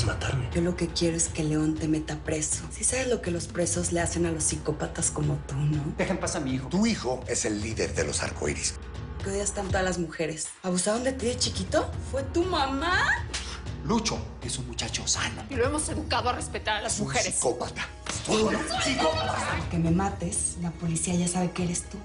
quieres matarme? Yo lo que quiero es que León te meta preso. Si sabes lo que los presos le hacen a los psicópatas como tú, ¿no? Dejen pasar a mi hijo. Tu hijo es el líder de los arcoíris. Que odias tanto a las mujeres. ¿Abusaron de ti de chiquito? ¿Fue tu mamá? Lucho es un muchacho sano. Y lo hemos educado a respetar a las Un mujeres. psicópata. Todo un psicópata. Que me mates, la policía ya sabe que eres tú.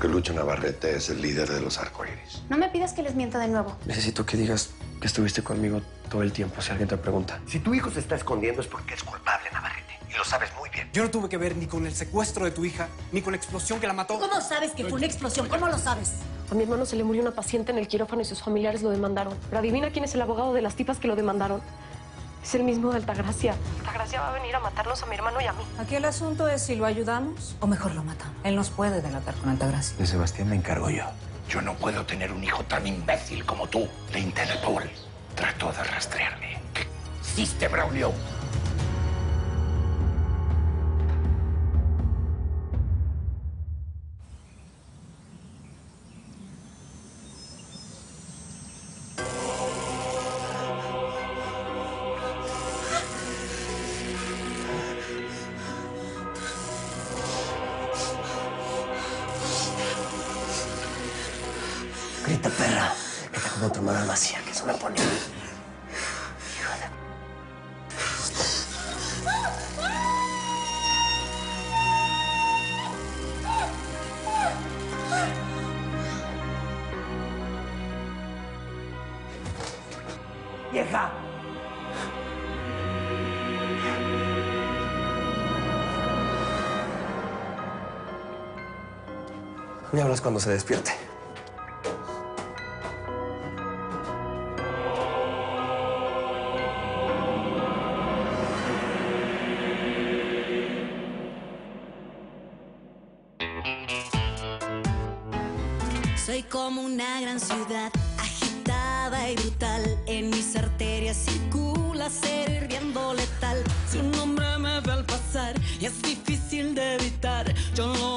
Que Lucho Navarrete es el líder de los arcoíris. No me pidas que les mienta de nuevo. Necesito que digas que estuviste conmigo todo el tiempo si alguien te pregunta. Si tu hijo se está escondiendo es porque es culpable, Navarrete. Y lo sabes muy bien. Yo no tuve que ver ni con el secuestro de tu hija, ni con la explosión que la mató. ¿Cómo sabes que fue una explosión? ¿Cómo lo sabes? A mi hermano se le murió una paciente en el quirófano y sus familiares lo demandaron. Pero adivina quién es el abogado de las tipas que lo demandaron. Es el mismo de Altagracia. Altagracia va a venir a matarnos a mi hermano y a mí. Aquí el asunto es si lo ayudamos o mejor lo matamos. Él nos puede delatar con Altagracia. De Sebastián me encargo yo. Yo no puedo tener un hijo tan imbécil como tú. La Interpol trató de rastrearme. ¿Qué hiciste, Braulio? Grita, perra. Que está como tu hermana vacía, que eso me pone. ¡Vieja! Me hablas cuando se despierte. Es difícil de evitar. Yo no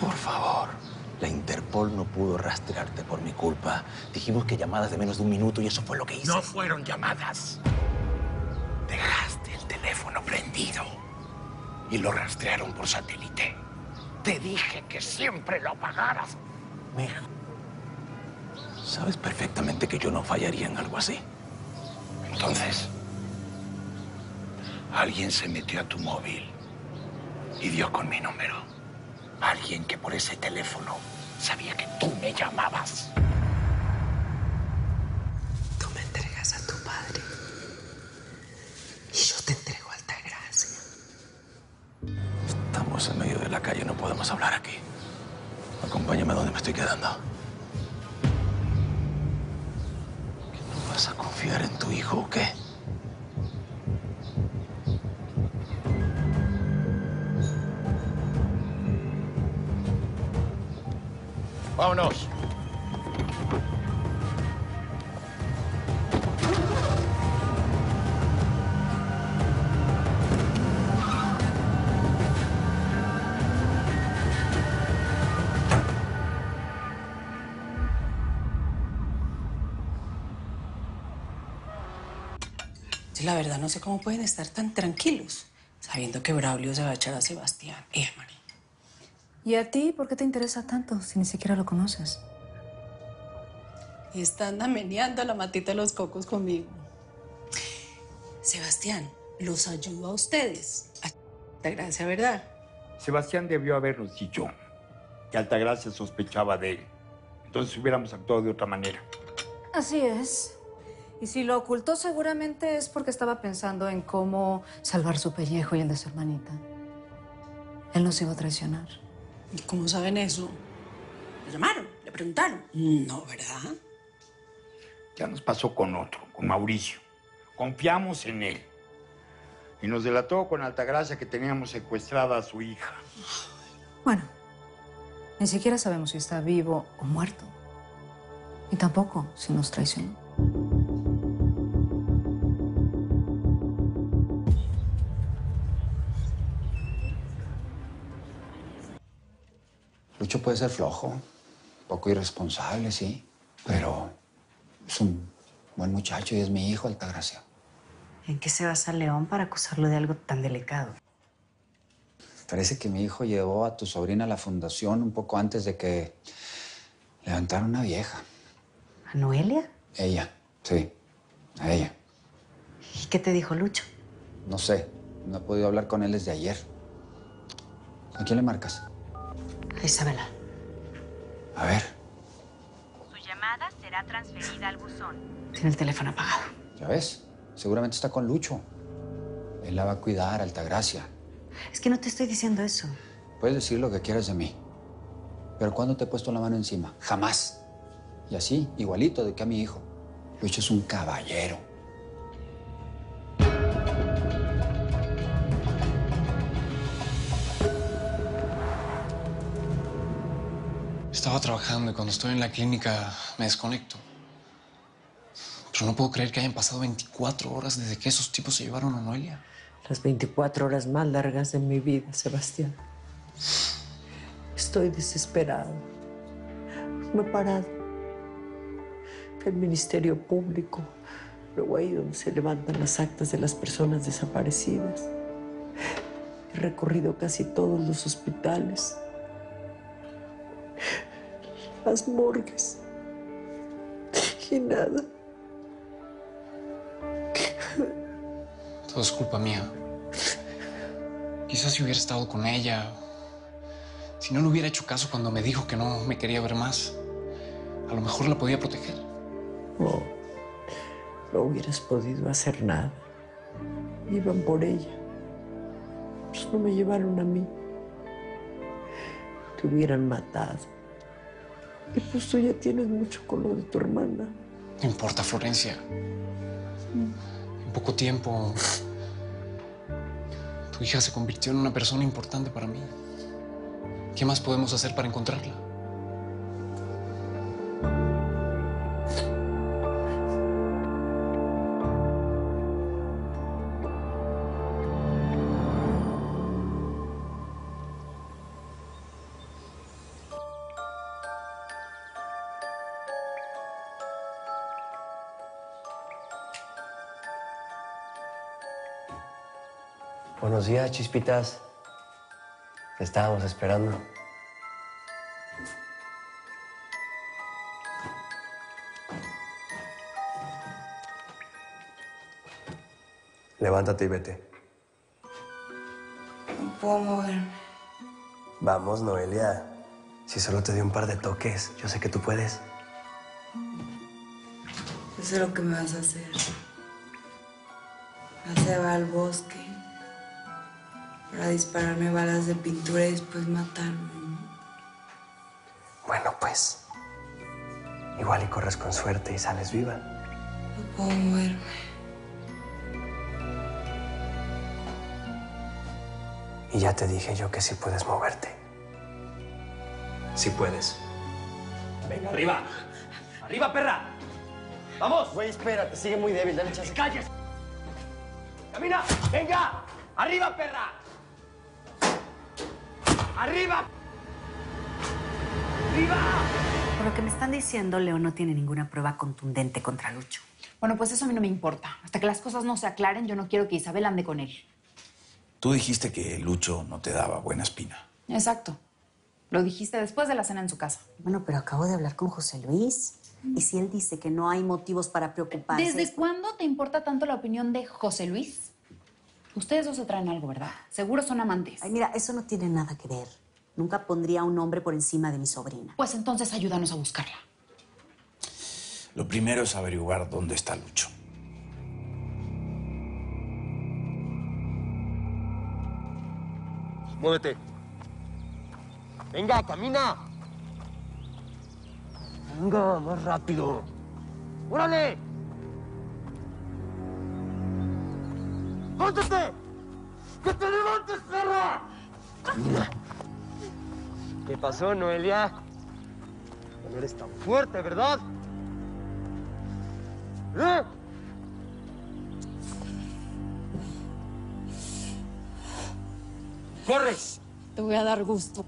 Por favor. La Interpol no pudo rastrearte por mi culpa. Dijimos que llamadas de menos de un minuto y eso fue lo que hice. No fueron llamadas. Dejaste el teléfono prendido y lo rastrearon por satélite. Te dije que siempre lo apagaras. Mejor. Sabes perfectamente que yo no fallaría en algo así. Entonces, alguien se metió a tu móvil y dio con mi número. Alguien que por ese teléfono sabía que tú me llamabas. Tú me entregas a tu padre. Y yo te entrego a Altagracia. Estamos en medio de la calle, no podemos hablar aquí. Acompáñame a donde me estoy quedando. Vámonos. La verdad no sé cómo pueden estar tan tranquilos sabiendo que Braulio se va a echar a Sebastián a María. ¿Y a ti por qué te interesa tanto si ni siquiera lo conoces? Y están meneando la matita de los cocos conmigo. Sebastián, los ayudo a ustedes. A gracia, ¿verdad? Sebastián debió habernos dicho que Altagracia sospechaba de él. Entonces hubiéramos actuado de otra manera. Así es. Y si lo ocultó seguramente es porque estaba pensando en cómo salvar su pellejo y el de su hermanita. Él nos iba a traicionar. ¿Y cómo saben eso? ¿Le llamaron? ¿Le preguntaron? No, ¿verdad? Ya nos pasó con otro, con Mauricio. Confiamos en él. Y nos delató con Altagracia que teníamos secuestrada a su hija. Bueno, ni siquiera sabemos si está vivo o muerto. Y tampoco si nos traicionó. Lucho puede ser flojo, un poco irresponsable, sí, pero es un buen muchacho y es mi hijo, Altagracia. ¿En qué se basa León para acusarlo de algo tan delicado? Parece que mi hijo llevó a tu sobrina a la fundación un poco antes de que levantara una vieja. ¿A Noelia? Ella, sí, a ella. ¿Y qué te dijo Lucho? No sé, no he podido hablar con él desde ayer. ¿A quién le marcas? A Isabela. A ver, Su llamada será transferida al buzón. Tiene el teléfono apagado. ¿ya ves? Seguramente está con Lucho. Él la va a cuidar, Altagracia. Es que no te estoy diciendo eso. Puedes decir lo que quieras de mí. Pero ¿cuándo te he puesto la mano encima? Jamás. Y así, igualito de que a mi hijo. Lucho es un caballero. Estaba trabajando y cuando estoy en la clínica me desconecto. Pero no puedo creer que hayan pasado 24 horas desde que esos tipos se llevaron a Noelia. Las 24 horas más largas de mi vida, Sebastián. Estoy desesperado. No he parado. El Ministerio Público, luego ahí donde se levantan las actas de las personas desaparecidas. He recorrido casi todos los hospitales, las morgues y nada. Todo es culpa mía. Quizás si hubiera estado con ella, si no le hubiera hecho caso cuando me dijo que no me quería ver más, a lo mejor la podía proteger. No, no hubieras podido hacer nada. Iban por ella. Pues no me llevaron a mí. Te hubieran matado. Y pues tú ya tienes mucho con lo de tu hermana. No importa, Florencia. En poco tiempo, tu hija se convirtió en una persona importante para mí. ¿Qué más podemos hacer para encontrarla? Días, chispitas. Te estábamos esperando. Levántate y vete. No puedo moverme. Vamos, Noelia. Si solo te di un par de toques, yo sé que tú puedes. Yo sé lo que me vas a hacer. Me vas a llevar al bosque para dispararme balas de pintura y después matarme. Bueno, pues. Igual y corres con suerte y sales viva. No puedo moverme. Y ya te dije yo que sí puedes moverte. Sí puedes. Venga, arriba. ¡Arriba, perra! ¡Vamos! Güey, espérate, sigue muy débil, dale chance. ¡Calles! ¡Camina! ¡Venga! ¡Arriba, perra! ¡Arriba! ¡Arriba! Por lo que me están diciendo, Leo no tiene ninguna prueba contundente contra Lucho. Bueno, pues eso a mí no me importa. Hasta que las cosas no se aclaren, yo no quiero que Isabel ande con él. Tú dijiste que Lucho no te daba buena espina. Exacto. Lo dijiste después de la cena en su casa. Bueno, pero acabo de hablar con José Luis. Y si él dice que no hay motivos para preocuparse. ¿Desde cuándo te importa tanto la opinión de José Luis? Ustedes dos se traen algo, ¿verdad? Seguro son amantes. Ay, mira, eso no tiene nada que ver. Nunca pondría a un hombre por encima de mi sobrina. Pues entonces ayúdanos a buscarla. Lo primero es averiguar dónde está Lucho. Muévete. Venga, camina. Venga, más rápido. ¡Órale! ¡Levántate! ¡Que te levantes, perra! Camina. ¿Qué pasó, Noelia? No eres tan fuerte, ¿verdad? ¿Eh? ¡Corres! Te voy a dar gusto.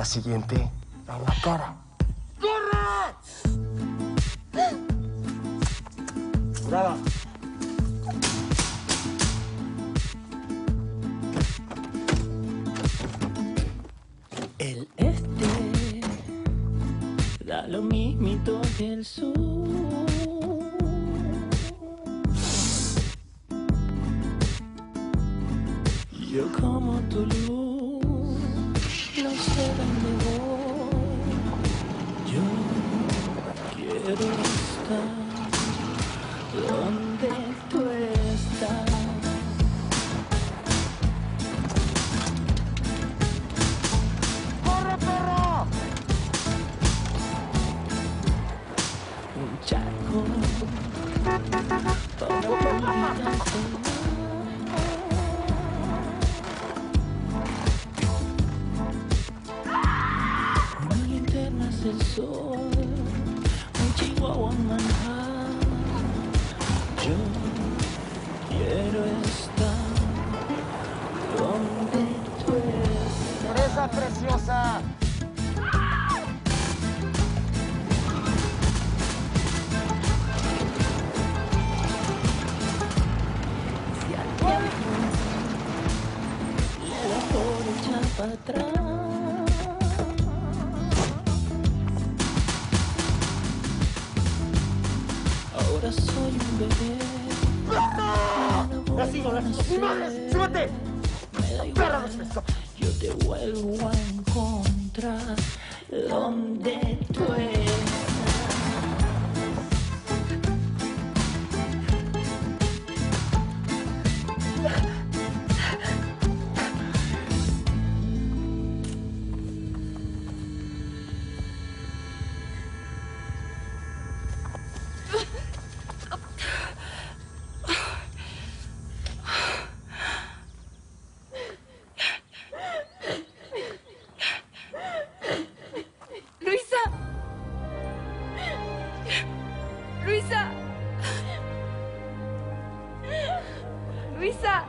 La siguiente, en la cara. ¡Corre! Brava. El este da lo mismito que el sur. Yo como tu luz, olvidarte. Una linterna es el sol, sigo, la sigo! ¡Mi madre! ¡Súbete! Me da ¡Perra! Yo te vuelvo a Luisa.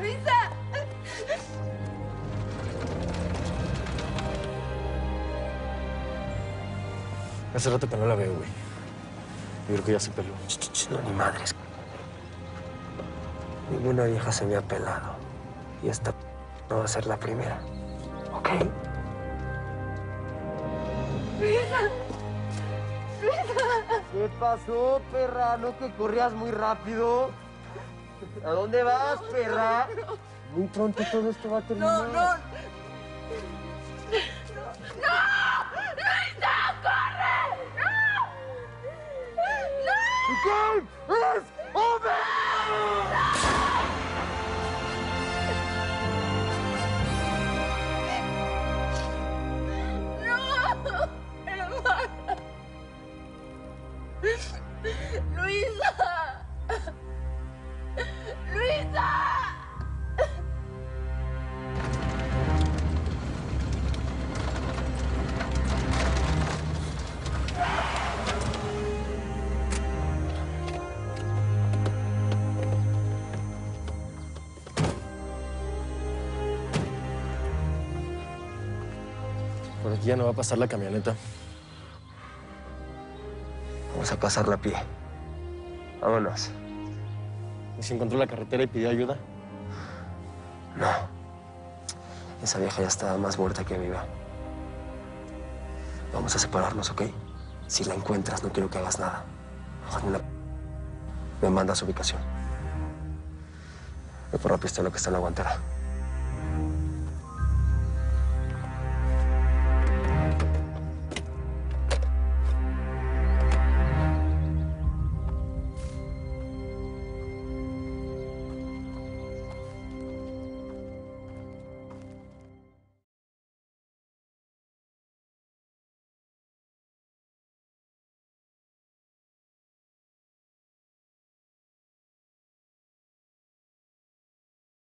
Luisa. Hace rato que no la veo, güey. Yo creo que ya se peló. No, ni madres. Ninguna vieja se me ha pelado. Y esta no va a ser la primera. ¿Ok? Luisa. ¿Qué pasó, perra? ¿No que corrías muy rápido? ¿A dónde vas, perra? Muy pronto todo esto va a terminar. No, no. ¡No! ¡Luisa, corre! ¡No! ¡No! ¡Es Por aquí ya no va a pasar la camioneta. Vamos a pasarla a pie. Vámonos. ¿Y si encontró la carretera y pidió ayuda? No. Esa vieja ya está más muerta que viva. Vamos a separarnos, ¿ok? Si la encuentras, no quiero que hagas nada. Hazme una... Me manda su ubicación. Ve por la pistola que está en la guantera.